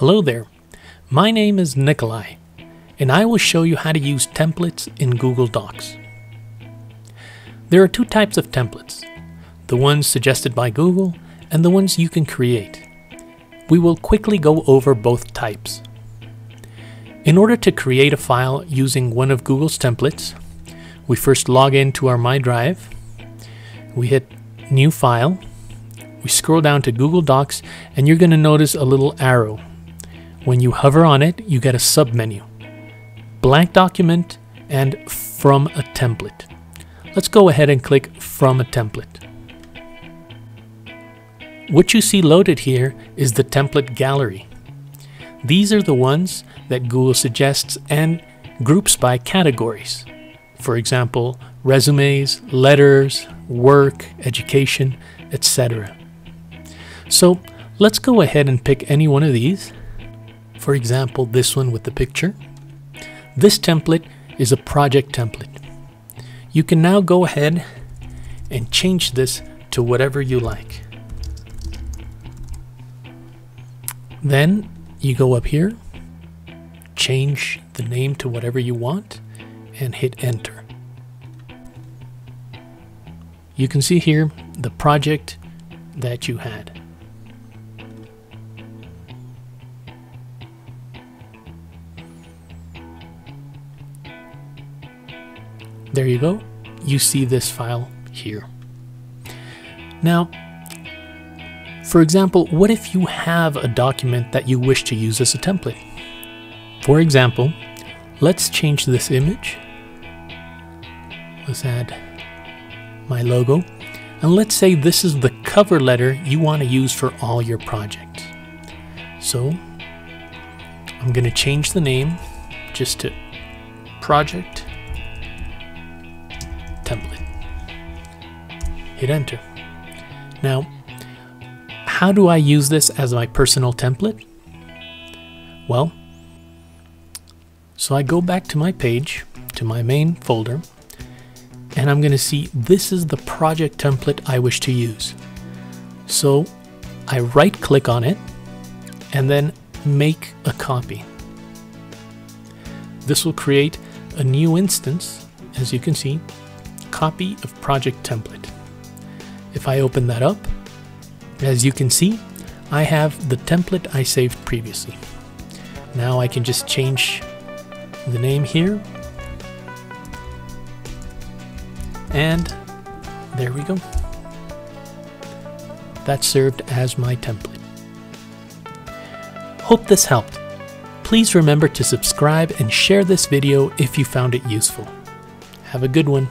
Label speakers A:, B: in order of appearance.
A: Hello there, my name is Nikolai, and I will show you how to use templates in Google Docs. There are two types of templates, the ones suggested by Google and the ones you can create. We will quickly go over both types. In order to create a file using one of Google's templates, we first log into our My Drive, we hit New File, we scroll down to Google Docs, and you're going to notice a little arrow when you hover on it, you get a submenu, blank document, and from a template. Let's go ahead and click from a template. What you see loaded here is the template gallery. These are the ones that Google suggests and groups by categories. For example, resumes, letters, work, education, etc. So let's go ahead and pick any one of these for example, this one with the picture. This template is a project template. You can now go ahead and change this to whatever you like. Then you go up here, change the name to whatever you want, and hit enter. You can see here the project that you had. There you go. You see this file here. Now, for example, what if you have a document that you wish to use as a template? For example, let's change this image. Let's add my logo. And let's say this is the cover letter you want to use for all your projects. So I'm going to change the name just to project Hit enter. Now, how do I use this as my personal template? Well, so I go back to my page, to my main folder, and I'm going to see this is the project template I wish to use. So I right click on it and then make a copy. This will create a new instance, as you can see, copy of project template. If I open that up, as you can see, I have the template I saved previously. Now I can just change the name here. And there we go. That served as my template. Hope this helped. Please remember to subscribe and share this video if you found it useful. Have a good one.